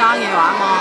刚演完吗